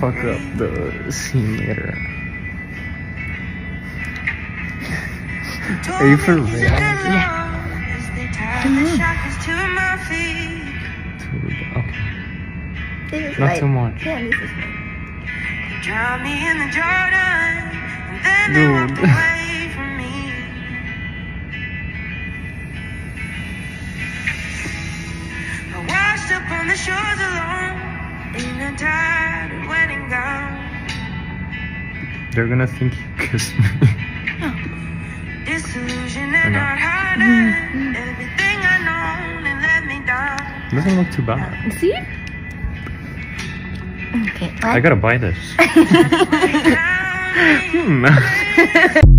fuck up the scene later. Are you for real? Dude, okay. Not like, too much. Yeah, this is like, Drown They're gonna think you kissed me. Disillusion I and know. hard-hearted. Everything I know and let me down. Doesn't look too bad. see? Okay, I gotta buy this. Hmm.